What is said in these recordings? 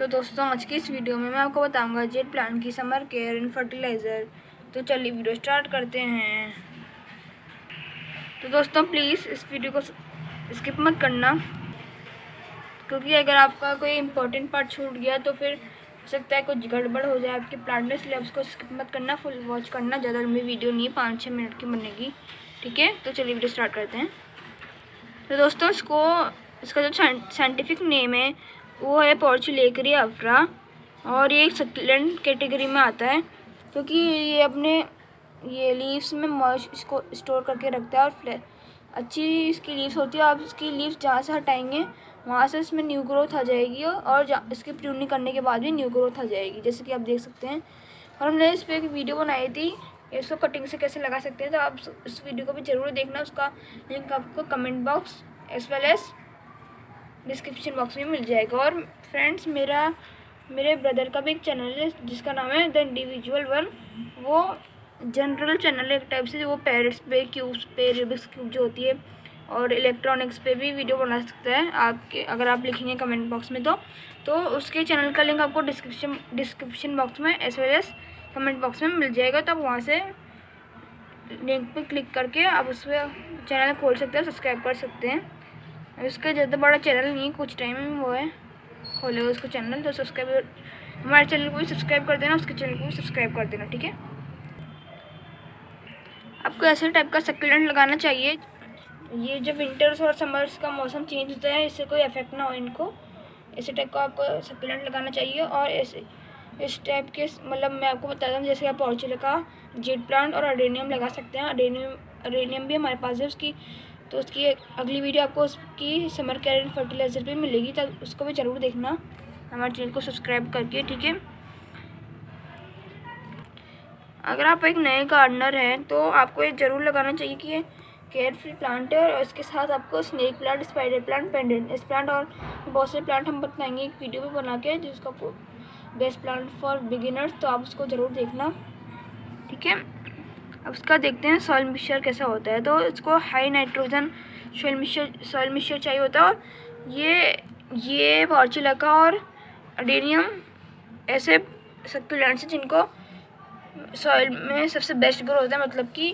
तो दोस्तों, आज की इस वीडियो में मैं आपको बताऊँगा जेट प्लांट की समर केयर एंड फर्टिलाइज़र तो चलिए वीडियो स्टार्ट करते हैं। तो दोस्तों प्लीज़ इस वीडियो को स्किप मत करना, क्योंकि अगर आपका कोई इंपॉर्टेंट पार्ट छूट गया तो फिर हो सकता है कुछ गड़बड़ हो जाए आपके प्लांट में, इसलिए उसको स्किप मत करना फुल वॉच करना, ज़्यादा लंबी वीडियो नहीं पाँच छः मिनट की बनेगी। ठीक है? तो चलिए वीडियो स्टार्ट करते हैं। तो दोस्तों, इसको, इसका जो साइंटिफिक नेम है वो है पॉर्चुलेकरी अफ्रा और ये एक कैटेगरी में आता है क्योंकि ये अपने ये लीव्स में मॉइस इसको स्टोर करके रखता है और अच्छी इसकी लीव्स होती है, आप इसकी लीव्स जहाँ से हटाएँगे, वहाँ से इसमें न्यू ग्रोथ आ जाएगी और इसकी प्रूनिंग करने के बाद भी न्यू ग्रोथ आ जाएगी, जैसे कि आप देख सकते हैं। और हमने इस पर एक वीडियो बनाई थी, इसको कटिंग से कैसे लगा सकते हैं तो आप इस वीडियो को भी ज़रूर देखना, उसका लिंक आपको comment box as well as description box में मिल जाएगा। और फ्रेंड्स मेरा, मेरे ब्रदर का भी एक चैनल है, जिसका नाम है द इंडिविजुअल वन वो जनरल चैनल एक टाइप से, वो पैरट्स पे क्यूब्स पे रिबिक्स क्यूब जो होती है, और इलेक्ट्रॉनिक्स पे भी वीडियो बना सकते हैं। आपके, अगर आप लिखेंगे कमेंट बॉक्स में तो। तो उसके चैनल का लिंक आपको डिस्क्रिप्शन डिस्क्रिप्शन बॉक्स में as well as comment box में मिल जाएगा। तो आप वहाँ से लिंक पे क्लिक करके आप उस पर चैनल खोल सकते हैं सब्सक्राइब कर सकते हैं। इसका ज़्यादा बड़ा चैनल नहीं है, कुछ टाइम में वो है। खोले उसको चैनल तो सब्सक्राइब हमारे चैनल को भी सब्सक्राइब कर देना, उसके चैनल को भी सब्सक्राइब कर देना, ठीक है? आपको ऐसे टाइप का सक्यूलेंट लगाना चाहिए। ये जब विंटर्स और समर्स का मौसम चेंज होता है, इससे कोई इफ़ेक्ट ना हो इनको। ऐसे टाइप का आपको सक्यूलेंट लगाना चाहिए और ऐसे इस टाइप के मतलब मैं आपको बताता हूँ जैसे आप ऑर्चिल का जेट प्लांट और अडेनियम लगा सकते हैं। अडेनियम अडेनियम भी हमारे पास है, उसकी तो उसकी अगली वीडियो आपको उसकी समर कैरेट फर्टिलाइज़र भी मिलेगी तो उसको भी ज़रूर देखना। हमारे चैनल को सब्सक्राइब करके, ठीक है? अगर आप एक नए गार्डनर हैं तो आपको ये ज़रूर लगाना चाहिए कि ये केयर फ्री प्लांट है और इसके साथ आपको snake plant spider plant pendant इस प्लांट और बहुत से प्लांट हम बताएँगे एक वीडियो भी बना के, जिसका बेस्ट प्लांट फॉर बिगिनर्स तो आप उसको ज़रूर देखना, ठीक है? अब उसका देखते हैं सॉइल मिक्सचर कैसा होता है। तो इसको high nitrogen soil mixture soil mixture चाहिए होता है और ये ये पॉर्चुलका और अडेनियम ऐसे सक्यूलेंट्स हैं जिनको सॉइल में सबसे बेस्ट ग्रो होता है। मतलब कि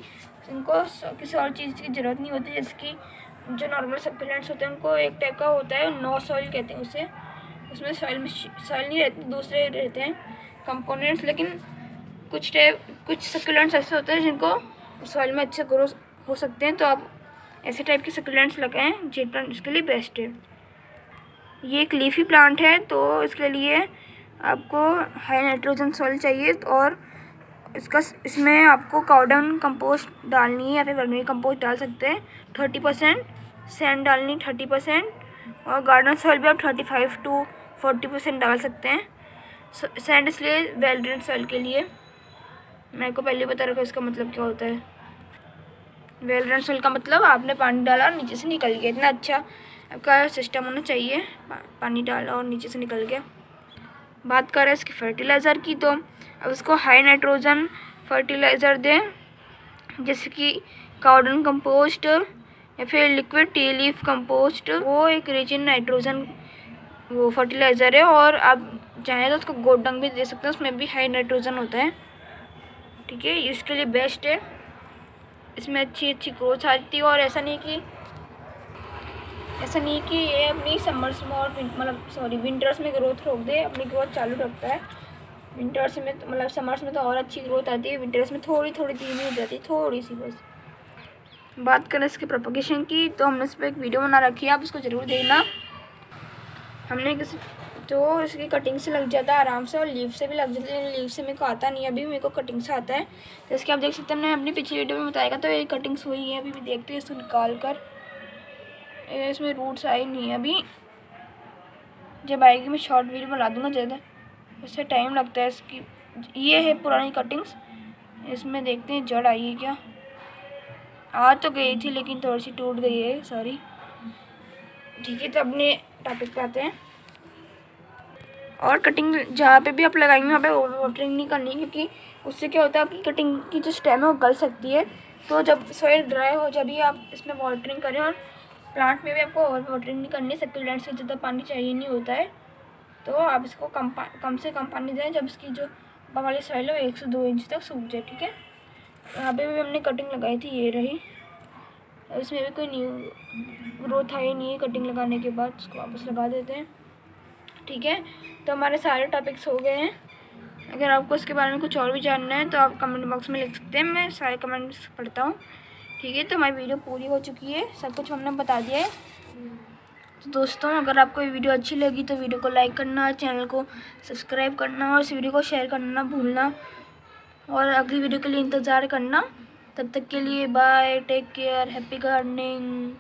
इनको किसी और चीज़ की ज़रूरत नहीं होती जैसे कि जो नॉर्मल सक्यूलेंट्स होते हैं, उनको एक टाइप का होता है नो सॉइल कहते हैं उसे। उसमें सॉइल सॉइल नहीं रहती, दूसरे रहते हैं कंपोनेंट्स लेकिन कुछ टाइप, कुछ सकुलेंट्स ऐसे होते हैं जिनको सॉइल में अच्छे ग्रो हो सकते हैं तो आप ऐसे टाइप के सकुलेंट्स लगाएँ जेट प्लांट इसके लिए बेस्ट है। ये एक लीफी प्लांट है तो इसके लिए आपको हाई नाइट्रोजन सॉइल चाहिए और इसका इसमें आपको काउडन कंपोस्ट डालनी है या फिर वर्मी कंपोस्ट डाल सकते हैं। थर्टी परसेंट सैंड डालनी थर्टी परसेंट और गार्डन सॉइल भी आप thirty five to forty percent डाल सकते हैं। सैंड इसलिए वेल ड्रेन सॉइल के लिए। मेरे को पहले बता रखा इसका मतलब क्या होता है? वेल रन सोल का मतलब आपने पानी डाला और नीचे से निकल गया। इतना अच्छा आपका सिस्टम होना चाहिए। पा, पानी डाला और नीचे से निकल गया। बात करें इसकी फर्टिलाइज़र की तो अब इसको हाई नाइट्रोजन फर्टिलाइज़र दें जैसे कि काउडन कंपोस्ट या फिर लिक्विड टी लीफ कंपोस्ट वो एक रिच नाइट्रोजन वो फर्टिलाइज़र है और आप चाहें तो उसको गोडंग भी दे सकते हैं उसमें भी हाई नाइट्रोजन होता है। ठीक है इसके लिए बेस्ट है। इसमें अच्छी अच्छी ग्रोथ आती है और ऐसा नहीं कि, ऐसा नहीं कि ये अपनी समर्स में और मतलब सॉरी विंटर्स में ग्रोथ रोक दे, अपनी ग्रोथ चालू रखता है। विंटर्स में तो मतलब समर्स में तो और अच्छी ग्रोथ आती है विंटर्स में थोड़ी थोड़ी धीमी हो जाती है थोड़ी सी बस। बात करें इसके प्रोपोगेशन की तो हमने इस पर एक वीडियो बना रखी है, आप उसको ज़रूर देखना। हमने किसी तो इसकी कटिंग से लग जाता है, आराम से और लीव से भी लग जाता है। लीव से मेरे को आता नहीं, अभी मेरे को कटिंग से आता है। इसके आप देख सकते हैं मैंने अपनी पिछली वीडियो में बताया तो ये कटिंग्स हुई है, अभी भी देखते हैं, इसको निकाल कर। इसमें रूट्स आई नहीं है अभी। जब आएगी मैं शॉर्ट वीडियो बना दूँगा ज़्यादा। इससे टाइम लगता है इसकी। ये है पुरानी कटिंग्स इसमें देखते हैं, जड़ आई है क्या? आ तो गई थी, लेकिन थोड़ी सी टूट गई है सॉरी ठीक है तो अपने टॉपिक पे आते हैं। और कटिंग जहाँ पे भी आप लगाएँगे, वहाँ पे ओवर वाटरिंग नहीं करनी, क्योंकि उससे क्या होता है, आपकी कटिंग की जो स्टेम है वो गल सकती है। तो जब सॉइल ड्राई हो, जब ही आप इसमें वाटरिंग करें और प्लांट में भी आपको ओवर वाटरिंग नहीं करनी सक्यूलेंट्स से ज़्यादा पानी चाहिए नहीं होता है। तो आप इसको कम कम से कम पानी दें, जब इसकी जो वाली साइड है एक से दो इंच तक सूख जाए, ठीक है? यहाँ पे भी हमने कटिंग लगाई थी, ये रही। इसमें भी कोई न्यू ग्रोथ आई नहीं है कटिंग लगाने के बाद उसको वापस लगा देते हैं। ठीक है? तो हमारे सारे टॉपिक्स हो गए हैं। अगर आपको इसके बारे में कुछ और भी जानना है तो आप कमेंट बॉक्स में लिख सकते हैं। मैं सारे कमेंट्स पढ़ता हूँ। ठीक है? तो हमारी वीडियो पूरी हो चुकी है। सब कुछ हमने बता दिया है। तो दोस्तों, अगर आपको ये वीडियो अच्छी लगी तो वीडियो को लाइक करना चैनल को सब्सक्राइब करना और इस वीडियो को शेयर करना भूलना। और अगली वीडियो के लिए इंतज़ार करना। तब तक के लिए bye take care happy gardening